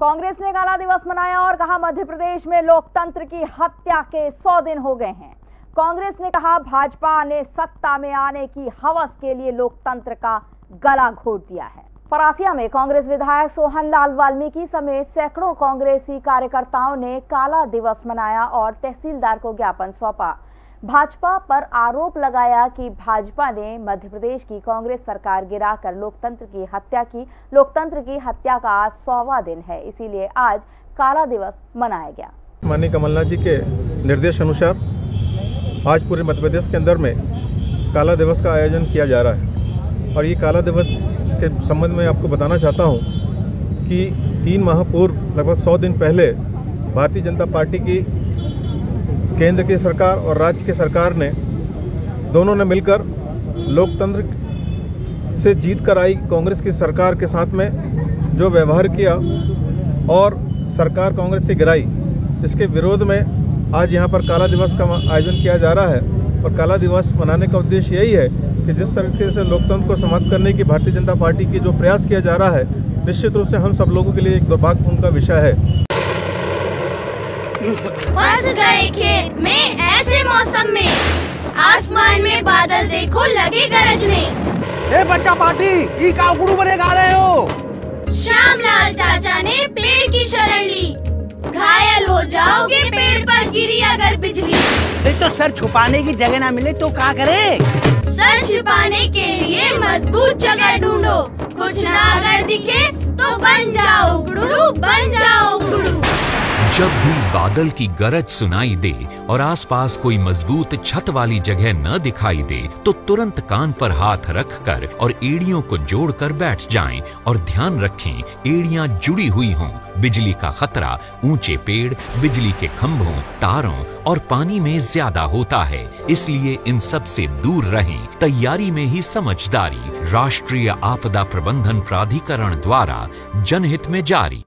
कांग्रेस ने काला दिवस मनाया और कहा मध्य प्रदेश में लोकतंत्र की हत्या के सौ दिन हो गए हैं। कांग्रेस ने कहा, भाजपा ने सत्ता में आने की हवस के लिए लोकतंत्र का गला घोट दिया है। परासिया में कांग्रेस विधायक सोहन लाल वाल्मीकि समेत सैकड़ों कांग्रेसी कार्यकर्ताओं ने काला दिवस मनाया और तहसीलदार को ज्ञापन सौंपा। भाजपा पर आरोप लगाया कि भाजपा ने मध्य प्रदेश की कांग्रेस सरकार गिराकर लोकतंत्र की हत्या की। लोकतंत्र की हत्या का आज सौवा दिन है। इसीलिए आज काला दिवस मनाया गया। माननीय कमलनाथ जी के निर्देश अनुसार आज पूरे मध्य प्रदेश के अंदर में काला दिवस का आयोजन किया जा रहा है। और ये काला दिवस के संबंध में आपको बताना चाहता हूँ कि तीन माह पूर्व, लगभग सौ दिन पहले, भारतीय जनता पार्टी की केंद्र की सरकार और राज्य की सरकार ने दोनों ने मिलकर लोकतंत्र से जीत कर आई। कांग्रेस की सरकार के साथ में जो व्यवहार किया और सरकार कांग्रेस से गिराई, इसके विरोध में आज यहाँ पर काला दिवस का आयोजन किया जा रहा है। और काला दिवस मनाने का उद्देश्य यही है कि जिस तरीके से लोकतंत्र को समाप्त करने की, भारतीय जनता पार्टी की जो प्रयास किया जा रहा है, निश्चित रूप से हम सब लोगों के लिए एक दुर्भाग्यपूर्ण का विषय है। फंस गए खेत में ऐसे मौसम में। आसमान में बादल देखो लगे गरजने। ए बच्चा पार्टी ई का गुरु बने गा रहे हो। श्यामलाल चाचा ने पेड़ की शरण ली। घायल हो जाओगे पेड़ पर गिरी अगर बिजली। तो सर छुपाने की जगह ना मिले तो क्या करे? सर छिपाने के लिए मज़बूत जगह ढूंढो। कुछ ना अगर दिखे तो बन जाओ गुड़ू बन जाओ। जब भी बादल की गरज सुनाई दे और आसपास कोई मज़बूत छत वाली जगह न दिखाई दे तो तुरंत कान पर हाथ रखकर और एड़ियों को जोड़कर बैठ जाएँ और ध्यान रखें, एड़ियाँ जुड़ी हुई हों। बिजली का खतरा, ऊँचे पेड़, बिजली के खंभों, तारों और पानी में ज़्यादा होता है। इसलिए इन सबसे दूर रहें। तैयारी में ही समझदारी, राष्ट्रीय आपदा प्रबंधन प्राधिकरण द्वारा जनहित में जारी।